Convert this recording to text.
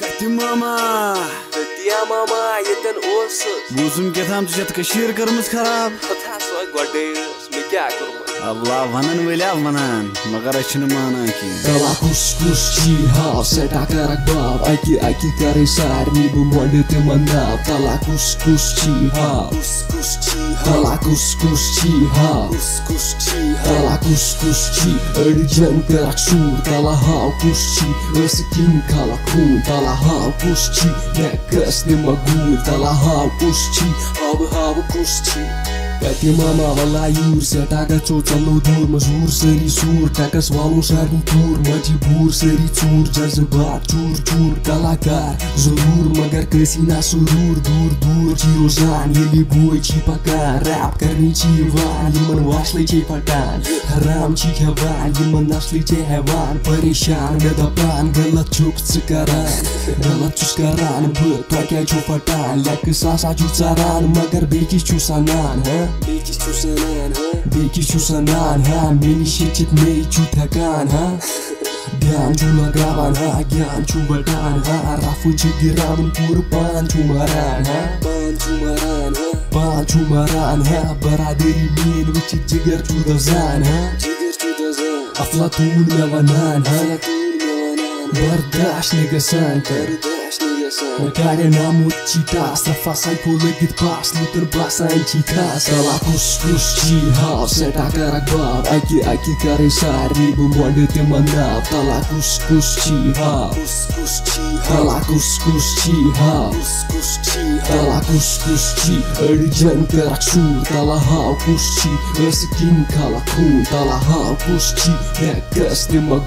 Kati mama. Katiya mama yeten olsuz Buzum ketam tücet kaşır kırmız karab Hata soy gordeyus me kya kurma Allah vanan vela vanan Magar açını mana ki. Dala kus kus chi ha Seta karak bab. Aki aki kare sarni bu muadeti mandab Dala kus kus chi ha Kus kus chi ha Dala kus kus chi Kus kus chi ha Kuskuschi, örjan karaksur, kala haukuschi, ösikin kala kuun, kala haukuschi, näkkäs nimma guul, kala haukuschi, haavu haavu kuschi. Cusci Hau hau cusci Kati mama wala yur se taka cho chalo dur mazur sari sur taka swalo sarni tur majibur sari chur jazbat chur chur kalakar zarur magar kasina surur dur dur chiro zan yeli boy chi pakar rap karni chi van yiman wasli chi patan haram chi khavan yiman nasli chi hewan परेशान में दबान गलत चुप चुकारान गलत चुस्कारान बह तो क्या चुपटान luck सासा चुचारान मगर बेकी हाँ Ikke tusen an, ha? Ikke tusen an, ha? Mini shit chit me chutakan, ha? Diancu magaban, ha? Diancu badan, ha? Rafu chigiramun pur pancu maran, ha? Pancu maran, ha? Pancu maran, ha? Baradiri min wichit jigar chu dazan, ha? Jigar chu dazan. Aflatun yawanan, ha? Aflatun yawanan. Bardash nigasan, ha? bashkë jeson Në kare na legit të qita pas Lutër basa e qita Sala kus kus qi hav Se ta kara kvav Aki aki kare sar teman bu mojnë të më nav Tala kus kus qi hav Tala kus kus qi hav Tala kus kus qi Eri gjen kara qur Tala hav kus qi Esi kin kala kus